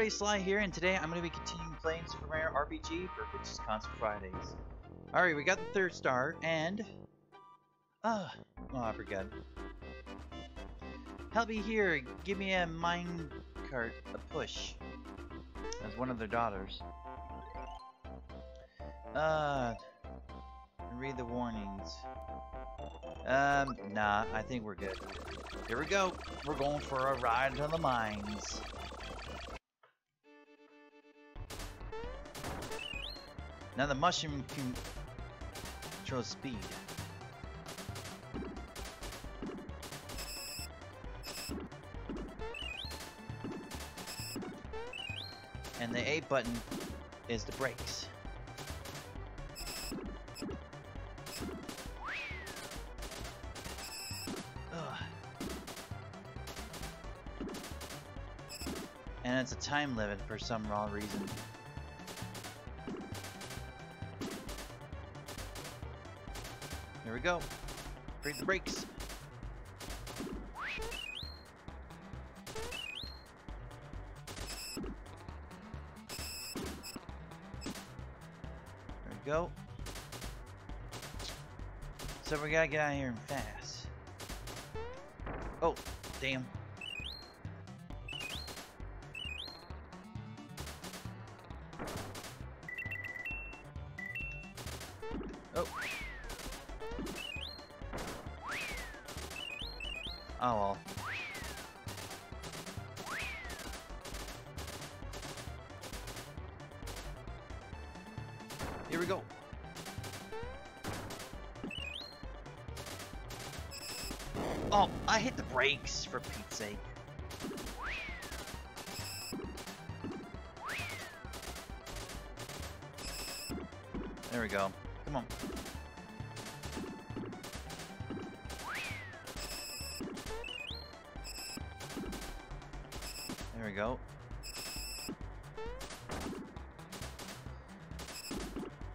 everybody, Sli here, and today I'm going to be continuing playing Super Mario RPG for Witch's Concert Fridays. Alright, we got the third star, and... Ah, oh, I forgot. Help me here, give me a mine cart, a push. As one of their daughters. Uh, read the warnings. Um, nah, I think we're good. Here we go. We're going for a ride to the mines. Now the mushroom can control speed. And the A button is the brakes. And it's a time limit for some raw reason. Here we go. Break the brakes. There we go. So we gotta get out of here fast. Oh, damn. Go. Come on. There we go.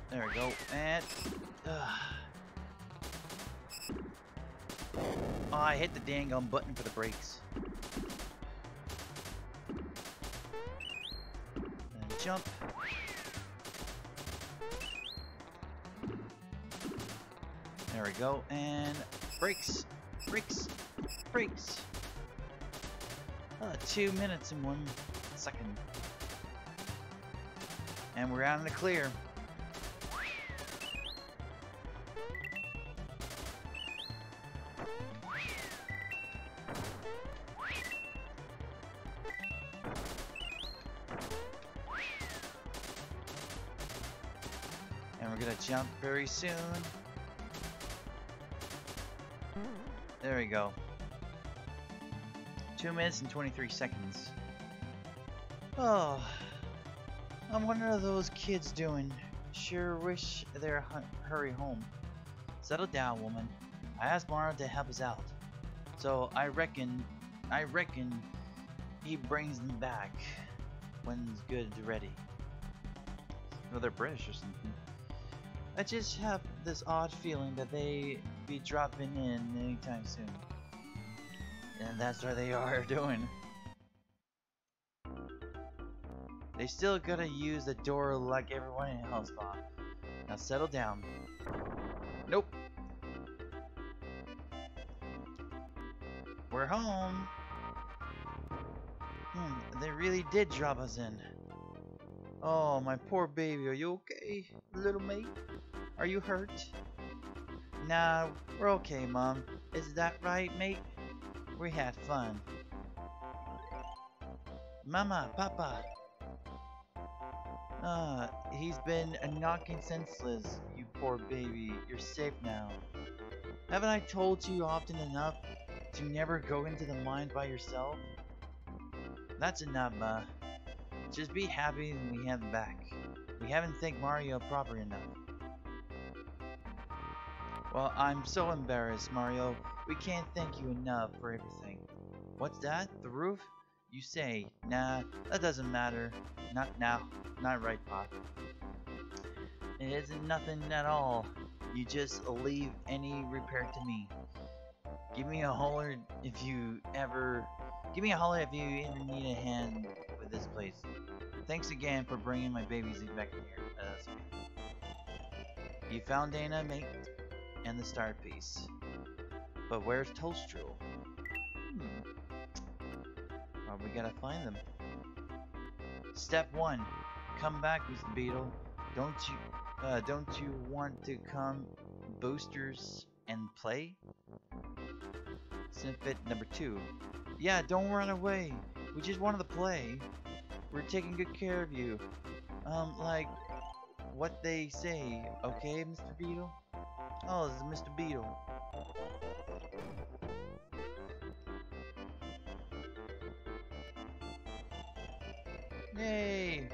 There we go. And... Uh, oh, I hit the dang on button for the brakes. And jump. Go. And brakes. Brakes. Brakes. Uh, two minutes and one second. And we're out in the clear. And we're gonna jump very soon. We go. 2 minutes and 23 seconds. Oh, I'm what are those kids doing? Sure wish they'd hurry home. Settle down, woman. I asked Mario to help us out. So I reckon, I reckon he brings them back when it's good and ready. Well, they're British or something. I just have this odd feeling that they be dropping in anytime soon. And that's what they are doing. They still gotta use the door like everyone in Hellspawn. Now settle down. Nope. We're home. Hmm, they really did drop us in. Oh, my poor baby, are you okay, little mate? Are you hurt? Nah, we're okay, Mom. Is that right, mate? We had fun. Mama, Papa. Ah, he's been knocking senseless, you poor baby. You're safe now. Haven't I told you often enough to never go into the mine by yourself? That's enough, Ma. Just be happy we have him back. We haven't thanked Mario proper enough. Well, I'm so embarrassed, Mario. We can't thank you enough for everything. What's that? The roof? You say, nah, that doesn't matter. Not now. Not right, Pop. It isn't nothing at all. You just leave any repair to me. Give me a holler if you ever... Give me a holler if you ever need a hand with this place. Thanks again for bringing my babies back here. Uh, you found Dana, mate, and the star piece. But where's Toadstool? Hmm. Well, we gotta find them. Step one. Come back, Mr. Beetle. Don't you, uh, don't you want to come boosters and play? Snifit number two. Yeah, don't run away. We just wanted to play. We're taking good care of you. Um, like what they say, okay, Mr. Beetle? Oh, this is Mr. Beetle. Yay!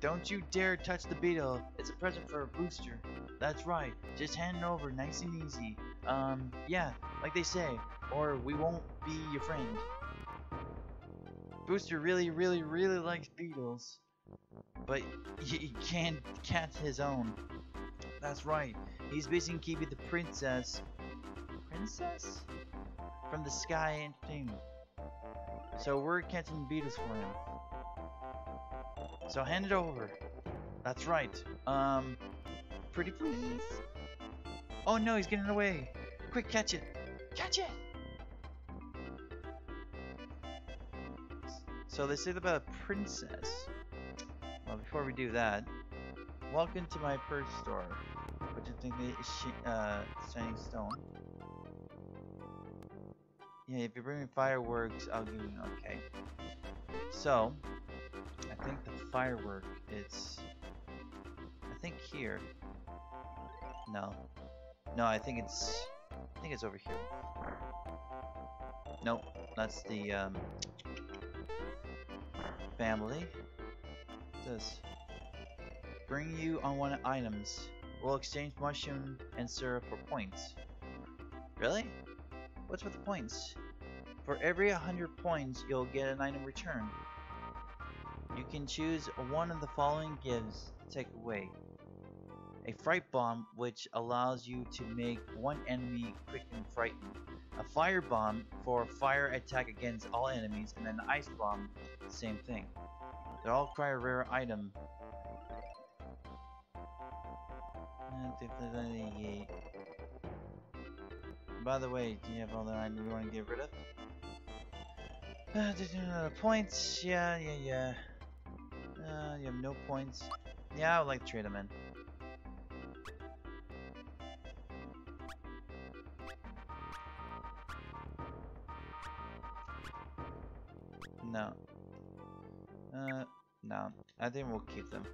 Don't you dare touch the beetle. It's a present for a booster. That's right. Just hand it over nice and easy. Um, yeah, like they say. Or we won't be your friend. Booster really, really, really likes beetles. But he can't catch his own. That's right. He's busy keeping the princess... Princess? From the Sky and Entertainment. So we're catching beetles for him. So hand it over. That's right. Um, pretty please. Oh no, he's getting away. Quick, catch it. Catch it! So they say about a princess. Before we do that, welcome to my first store, which I think is uh, Shining Stone. Yeah, if you bring me fireworks, I'll give you okay. So, I think the firework is... I think here. No. No, I think it's... I think it's over here. Nope, that's the, um... Family. This. Bring you unwanted items. We'll exchange mushroom and syrup for points. Really? What's with the points? For every 100 points, you'll get an item returned. You can choose one of the following gifts to take away. A fright bomb, which allows you to make one enemy quick and frightened. A fire bomb for fire attack against all enemies, and an ice bomb, same thing. They all require a rare item. By the way, do you have all the items you want to get rid of? Uh, points, yeah, yeah, yeah. Uh, you have no points. Yeah, I would like to trade them in. We'll keep them.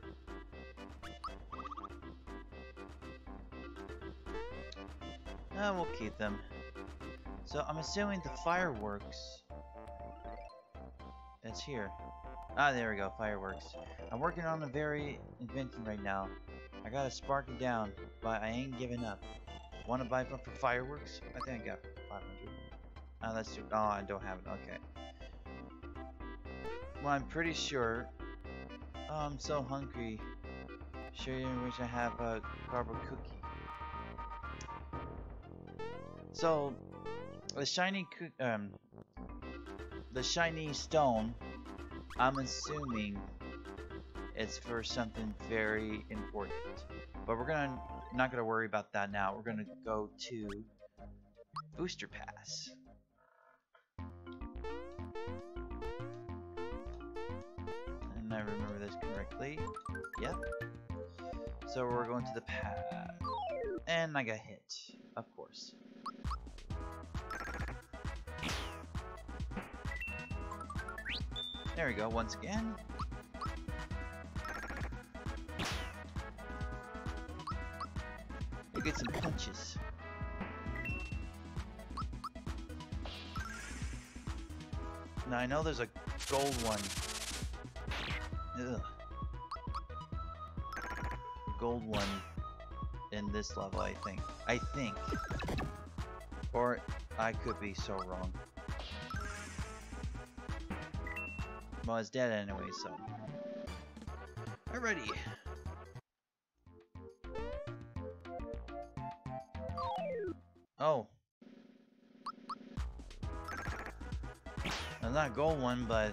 And we'll keep them. So I'm assuming the fireworks it's here. Ah, there we go, fireworks. I'm working on a very invention right now. I gotta spark it down, but I ain't giving up. Wanna buy one for fireworks? I think I got 500. Oh, that's too- oh, I don't have it, okay. Well, I'm pretty sure. Oh, I'm so hungry. Sure you wish I have a cardboard cookie. So, the shiny um, the shiny stone, I'm assuming it's for something very important. But we're gonna not gonna worry about that now. We're gonna go to Booster Pass. Correctly. Yep. So we're going to the pad. And I got hit, of course. There we go, once again. You get some punches. Now I know there's a gold one. Gold one in this level, I think. I think. Or I could be so wrong. Well, it's dead anyway, so. Alrighty. Oh. And not gold one, but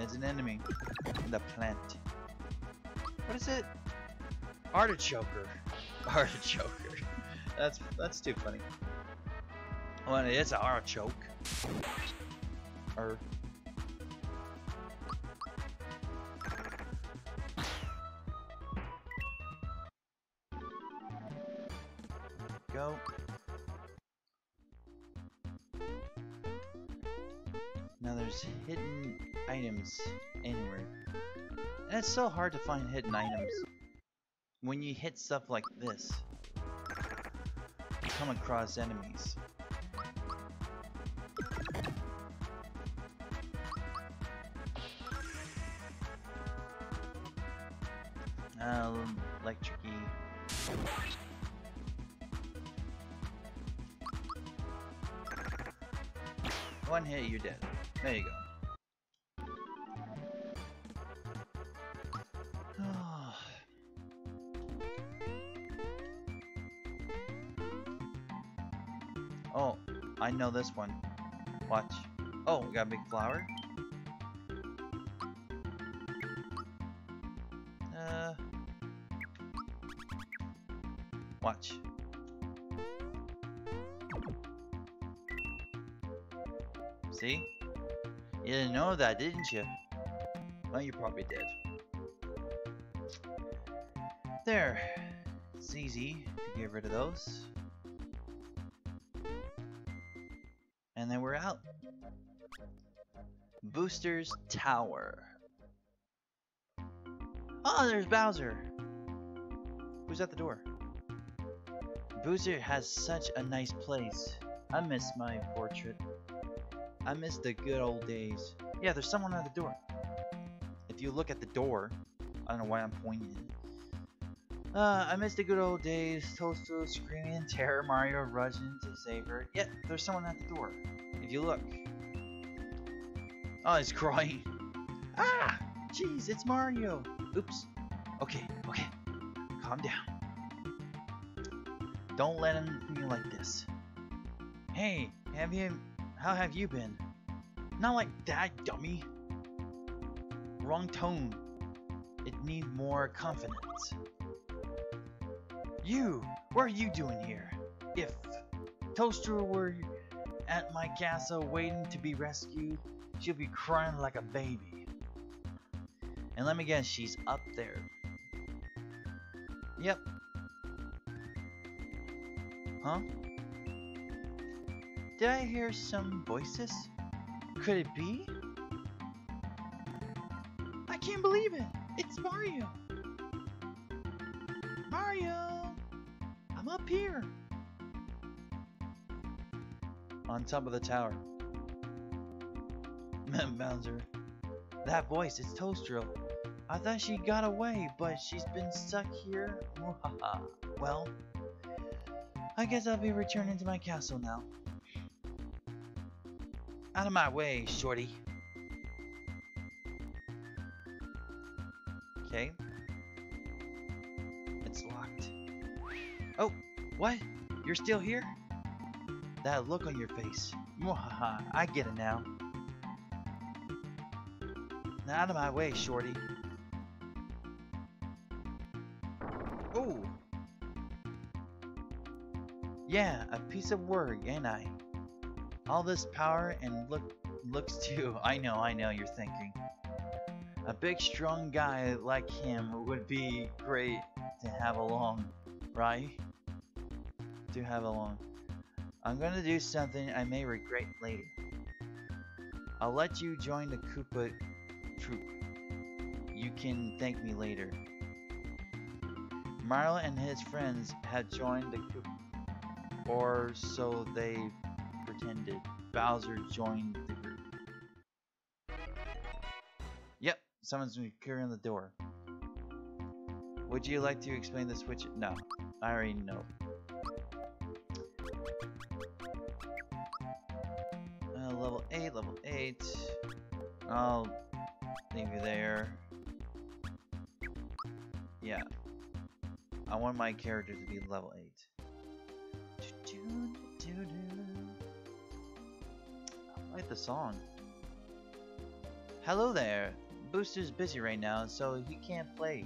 it's an enemy. The plant. What is it? Artichoker. Artichoker. That's that's too funny. Well, it's an artichoke. Or go. Now there's hidden items anywhere. And it's so hard to find hidden items. When you hit stuff like this, you come across enemies. Um, electricy. One hit, you're dead. There you go. Know this one. Watch. Oh, we got a big flower. Uh, watch. See? You didn't know that, didn't you? Well, you probably did. There. It's easy to get rid of those. Booster's Tower. Oh, there's Bowser. Who's at the door? Booster has such a nice place. I miss my portrait. I miss the good old days. Yeah, there's someone at the door. If you look at the door, I don't know why I'm pointing. Uh, I miss the good old days. Toadstool screaming in terror, Mario rushing to save her. Yeah, there's someone at the door. If you look. Oh, he's crying. Ah! Jeez, it's Mario. Oops. Okay, okay. Calm down. Don't let him be like this. Hey, have you... How have you been? Not like that, dummy. Wrong tone. It needs more confidence. You! What are you doing here? If Toadstool were at my castle waiting to be rescued, she'll be crying like a baby. And let me guess, she's up there. Yep. Huh? Did I hear some voices? Could it be? I can't believe it! It's Mario! Mario! I'm up here! On top of the tower. Bowser. That voice, it's Toadstool. I thought she got away, but she's been stuck here. well, I guess I'll be returning to my castle now. Out of my way, shorty. Okay. It's locked. Oh, what? You're still here? That look on your face. Mwahaha, I get it now. Out of my way, shorty. Oh! Yeah, a piece of work, ain't I? All this power and look looks too. I know, I know you're thinking. A big strong guy like him would be great to have along, right? To have along. I'm gonna do something I may regret later. I'll let you join the Koopa You can thank me later. Mario and his friends had joined the Koopa, or so they pretended. Bowser joined the group. Yep, someone's carrying the door. Would you like to explain the switch? No, I already know. Uh, level 8, level 8. I'll you there. Yeah. I want my character to be level 8. I like the song. Hello there. Booster's busy right now, so he can't play.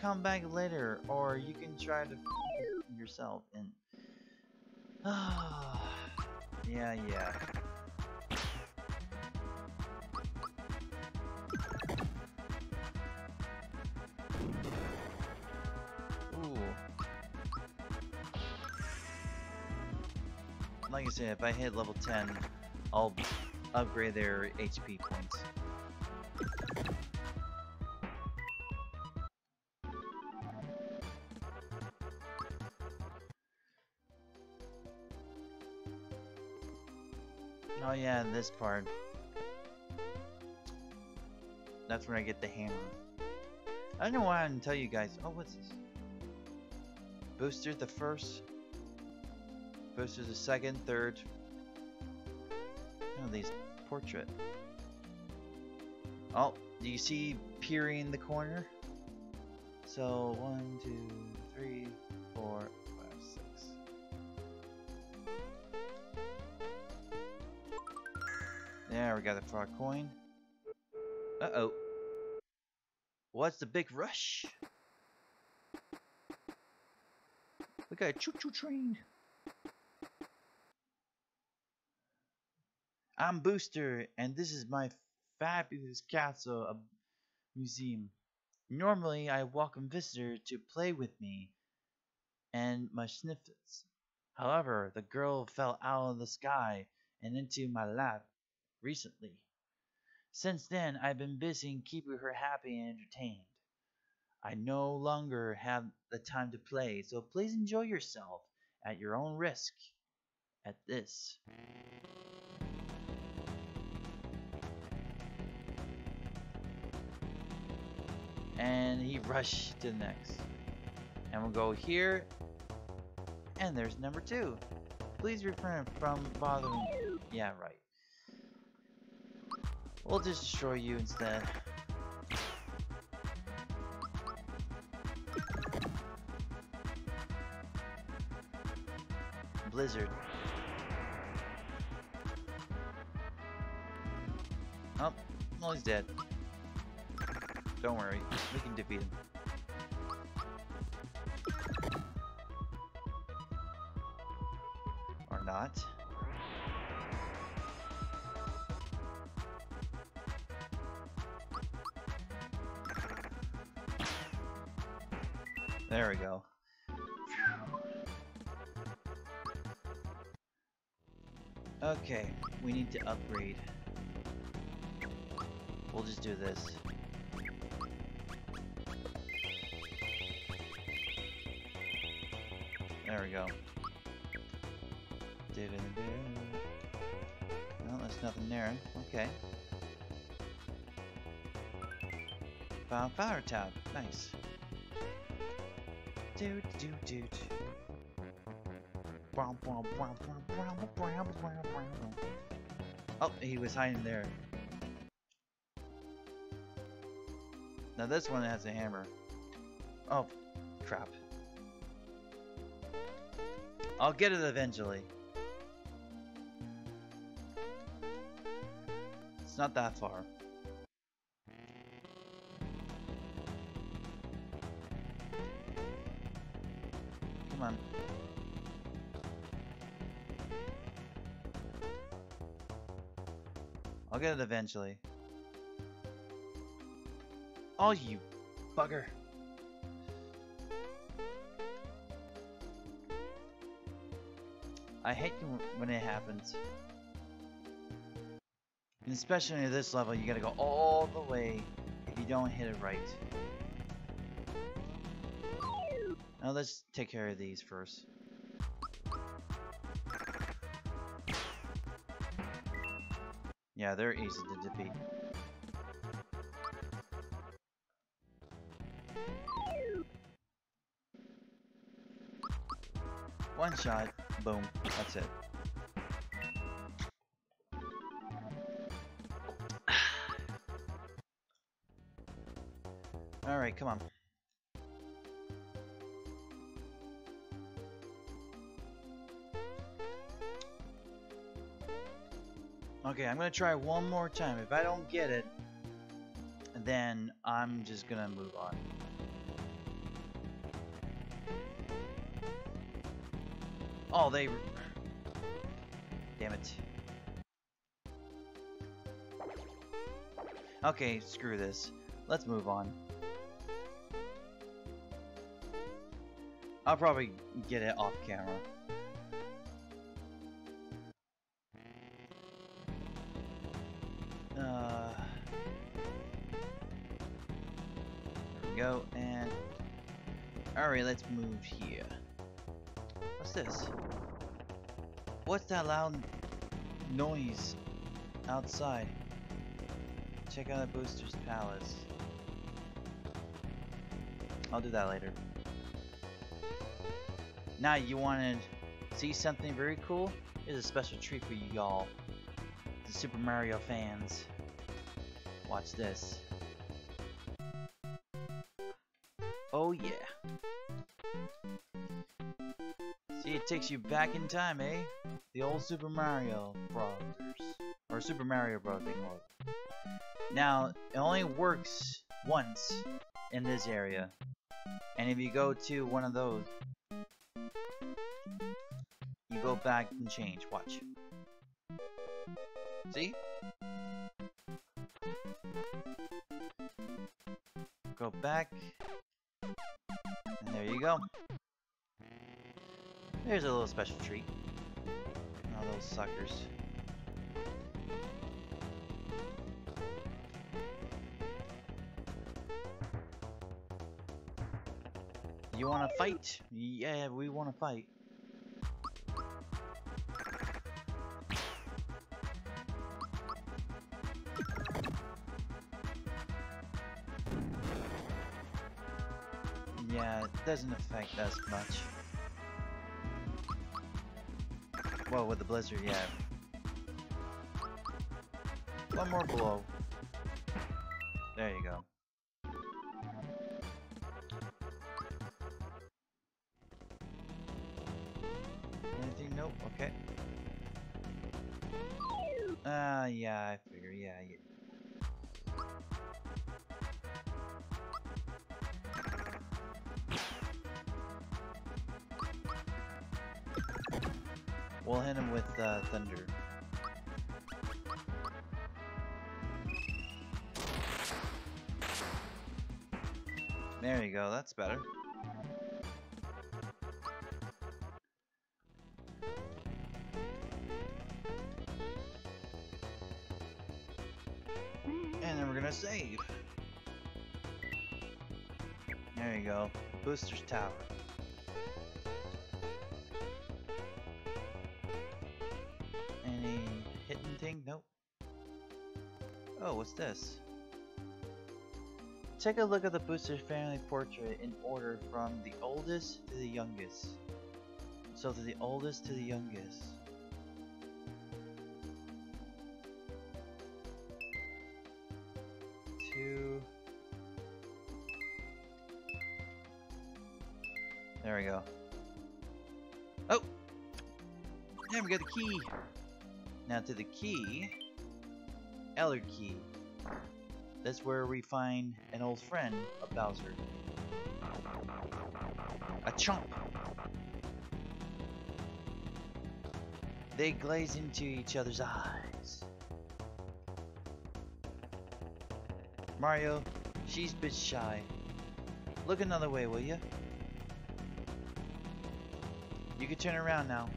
Come back later, or you can try to yourself and. yeah, yeah. Like I said, if I hit level 10, I'll upgrade their HP points. Oh yeah, this part. That's when I get the hammer. I don't know why I didn't tell you guys. Oh, what's this? Booster the first. Booster the second, third. Oh, these portrait. Oh, do you see peering in the corner? So, one, two, three, four, five, six. There, we got the frog coin. Uh-oh. What's the big rush? We got a choo-choo train. I'm Booster, and this is my fabulous castle museum. Normally, I welcome visitors to play with me and my Snifits. However, the girl fell out of the sky and into my lap recently. Since then, I've been busy keeping her happy and entertained. I no longer have the time to play, so please enjoy yourself at your own risk at this. And he rushed to the next. And we'll go here. And there's number two. Please refrain from bothering. Yeah, right. We'll just destroy you instead. Blizzard. Oh, well he's dead. Don't worry, we can defeat him. Or not. There we go. Okay, we need to upgrade. We'll just do this. Go. Well, there's nothing there. Okay. Found fire tab. Nice. Do do do. Oh, he was hiding there. Now this one has a hammer. Oh, crap. I'll get it eventually. It's not that far. Come on. I'll get it eventually. Oh, you bugger. I hate when it happens. And especially at this level, you gotta go all the way if you don't hit it right. Now let's take care of these first. Yeah, they're easy to defeat. One shot, boom, that's it. Alright, come on. Okay, I'm gonna try one more time. If I don't get it, then I'm just gonna move on. Oh, they... Damn it. Okay, screw this. Let's move on. I'll probably get it off camera. Uh, there we go, and alright, let's move here. What's this? What's that loud noise outside? Check out the Booster's Palace. I'll do that later. Now you wanted to see something very cool? Here's a special treat for you y'all. The Super Mario fans. Watch this. Oh yeah. See, it takes you back in time, eh? The old Super Mario Brothers. Or Super Mario Bros. Now, it only works once in this area. And if you go to one of those, you go back and change. Watch. See? Go back. And there you go. There's a little special treat. Those suckers. You wanna fight? Yeah, we wanna fight. Yeah, it doesn't affect us much. Well, with the blizzard, yeah. One more blow. There you go. Anything? Nope. Okay. Ah, uh, yeah, I figure. Yeah, yeah. Hit him with uh, thunder. There you go, that's better. And then we're gonna save. There you go, Booster's Tower. Hidden thing? Nope. Oh, what's this? Take a look at the Booster family portrait in order from the oldest to the youngest. So to the oldest to the youngest. Two. There we go. Oh! There we got the key! Now to the key. Elder key. That's where we find an old friend of Bowser. A chomp. They glaze into each other's eyes. Mario, she's a bit shy. Look another way, will ya? You can turn around now.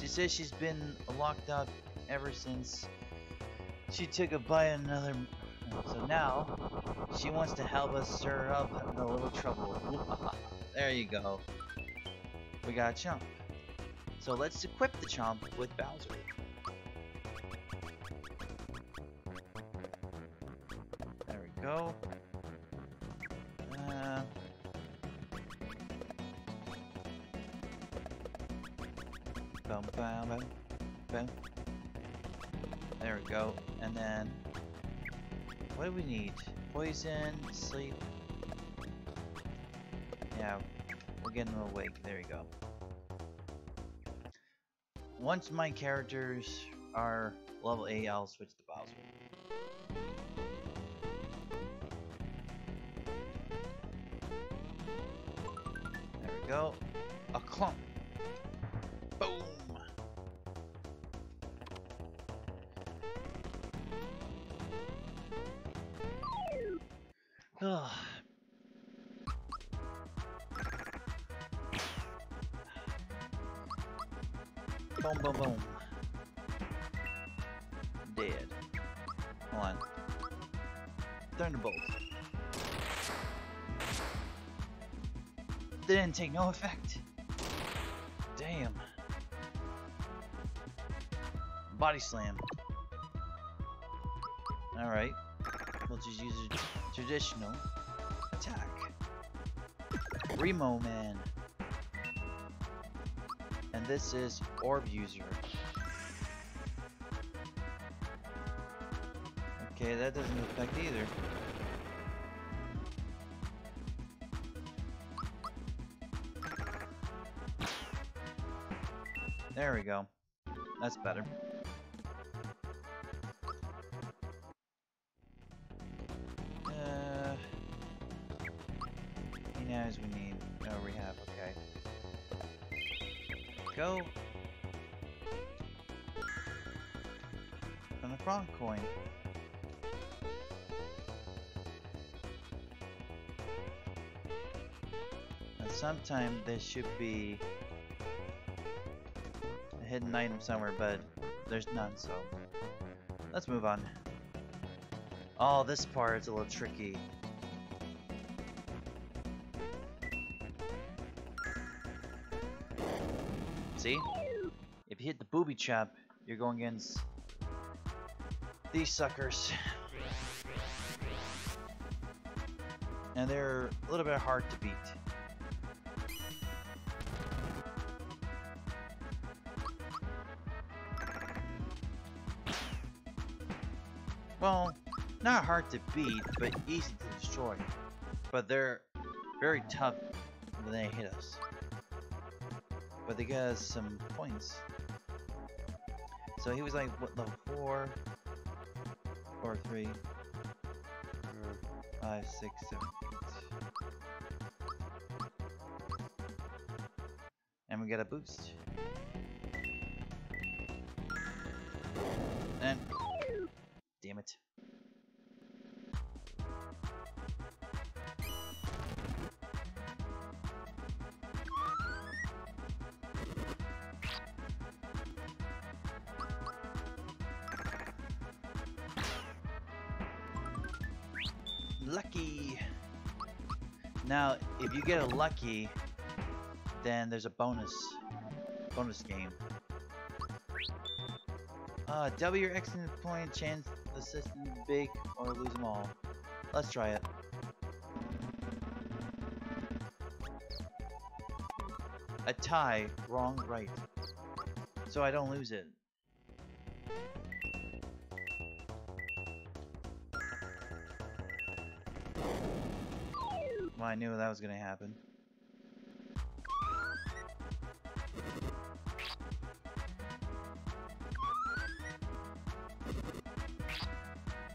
She says she's been locked up ever since she took a bite of another. So now, she wants to help us stir up a little trouble. there you go. We got a chomp. So let's equip the chomp with Bowser. Poison, sleep. Yeah, we're getting awake. There you go. Once my characters are level 8, I'll switch to Bowser. There we go. A clump. Boom. Ugh. Boom, boom, boom. Dead. Hold on. Thunderbolt. Didn't take no effect. Damn. Body slam. Alright. We'll just use a traditional attack. Remo Man. And this is Orb User. Okay, that doesn't affect either. There we go. That's better. Knives we need? No, we have. Okay. Go. And a frog coin. And sometime there should be a hidden item somewhere, but there's none, so let's move on. Oh, this part is a little tricky. See? If you hit the booby trap, you're going against these suckers. And they're a little bit hard to beat. Well, not hard to beat, but easy to destroy. But they're very tough when they hit us. But they get us some points. So he was like, what, level 4? Or 3? Or hmm. 5, 6, 7, 8. And we get a boost. And you get a lucky, then there's a bonus bonus game. Uh, W your excellent point, chance the system big or lose them all. Let's try it. A tie, wrong, right. So I don't lose it. Well, I knew that was gonna happen.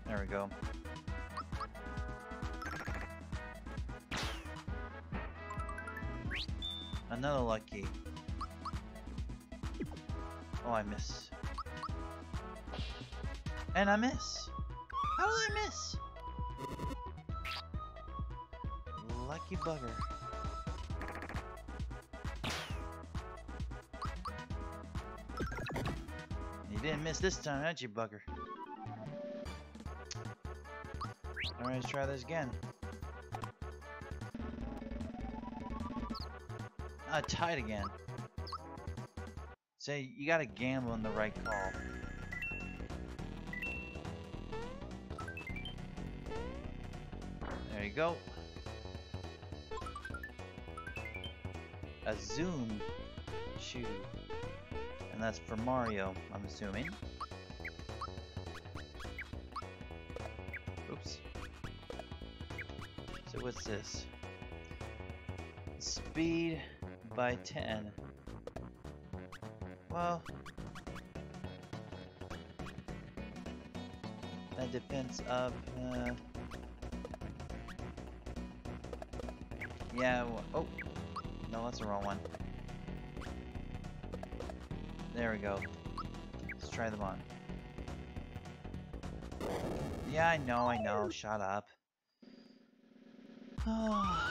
There we go. Another lucky. Oh, I miss. And I miss. How did I miss? Lucky bugger. You didn't miss this time, did you, bugger? Alright, let's try this again. Ah, tied again. Say, you gotta gamble on the right call. There you go. A zoom shoe. And that's for Mario, I'm assuming. Oops. So what's this? Speed by 10. Well, defense up. Uh, yeah, oh, no, that's the wrong one. There we go. Let's try them on. Yeah, I know, I know. Shut up. Oh,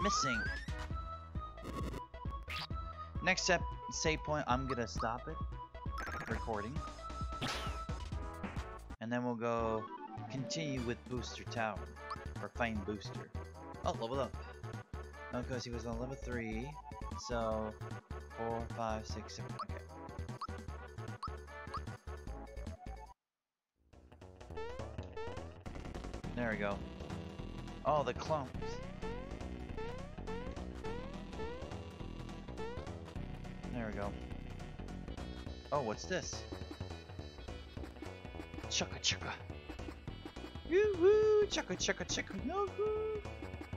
Missing. Next step, save point, I'm gonna stop it. Recording. And then we'll go continue with Booster Tower. Or find Booster. Oh, level up. No, because he was on level 3. So, four, five, six, seven. Okay. There we go. Oh, the clumps. Oh, what's this? Chugga chugga. Yoo-hoo! Chugga chugga chugga yoo-hoo!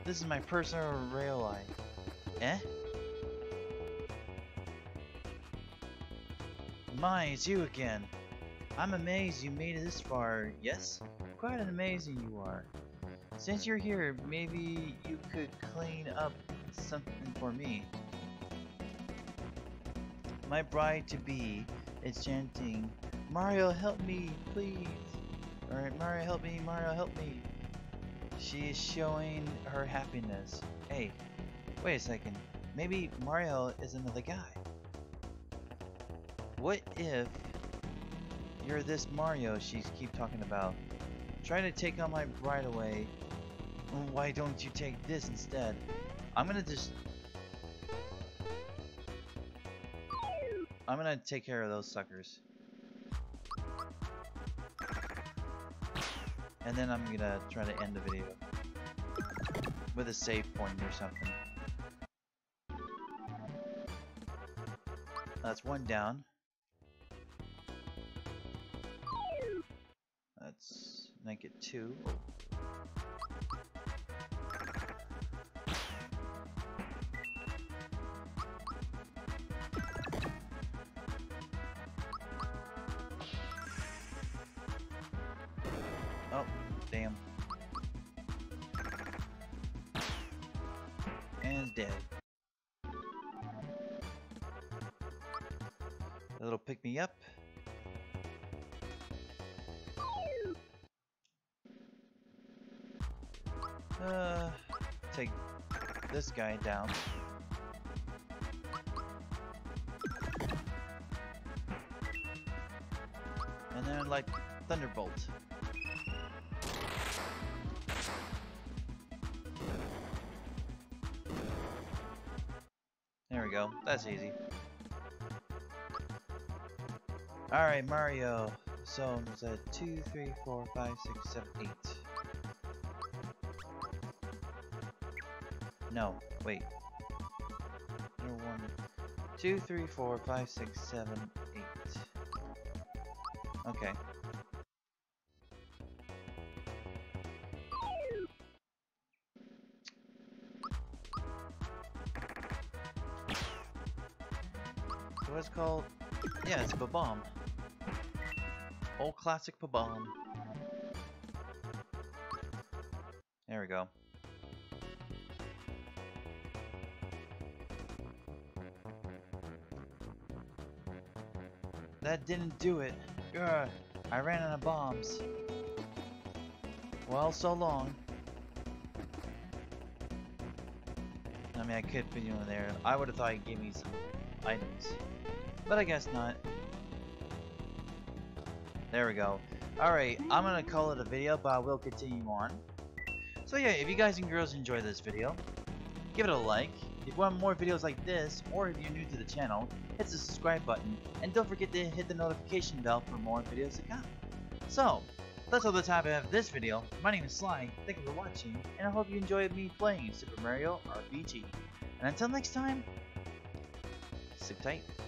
This is my personal rail line. Eh? My, it's you again. I'm amazed you made it this far, yes? Quite an amazing you are. Since you're here, maybe you could clean up something for me. My bride-to-be is chanting, Mario help me, please. Alright, Mario help me, Mario help me. She is showing her happiness. Hey, wait a second. Maybe Mario is another guy. What if you're this Mario she's keep talking about? Trying to take on my bride away. Why don't you take this instead? I'm gonna just... I'm gonna take care of those suckers. And then I'm gonna try to end the video. With a save point or something. That's one down. That's I get two. Oh. Oh, damn. And dead. A little pick me up. Uh, take this guy down. And then like Thunderbolt. That's easy. Alright, Mario. So, that 2, 3, 4, 5, 6, 7, 8. No, wait. There one, two, three, four, five, six, seven, eight. Okay. So what's called? Yeah, it's a bomb. Old classic bomb. There we go. That didn't do it. Ugh, I ran out of bombs. Well, so long. I mean, I could put you in there. I would have thought he'd give me some items. But I guess not. There we go. Alright, I'm gonna call it a video, but I will continue on. So yeah, if you guys and girls enjoy this video, give it a like. If you want more videos like this, or if you're new to the channel, hit the subscribe button, and don't forget to hit the notification bell for more videos to come. So, that's all the time I have this video. My name is Sli, thank you for watching, and I hope you enjoyed me playing Super Mario RPG. And until next time, sit tight.